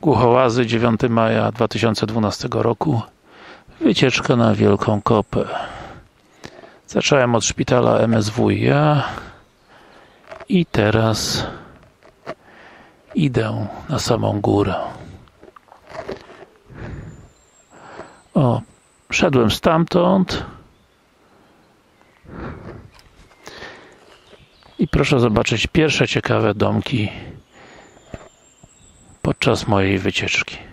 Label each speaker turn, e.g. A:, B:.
A: Głuchołazy 9 maja 2012 roku. Wycieczka na Wielką Kopę. Zacząłem od szpitala MSWiA i teraz idę na samą górę. O, szedłem stamtąd. I proszę zobaczyć pierwsze ciekawe domki podczas mojej wycieczki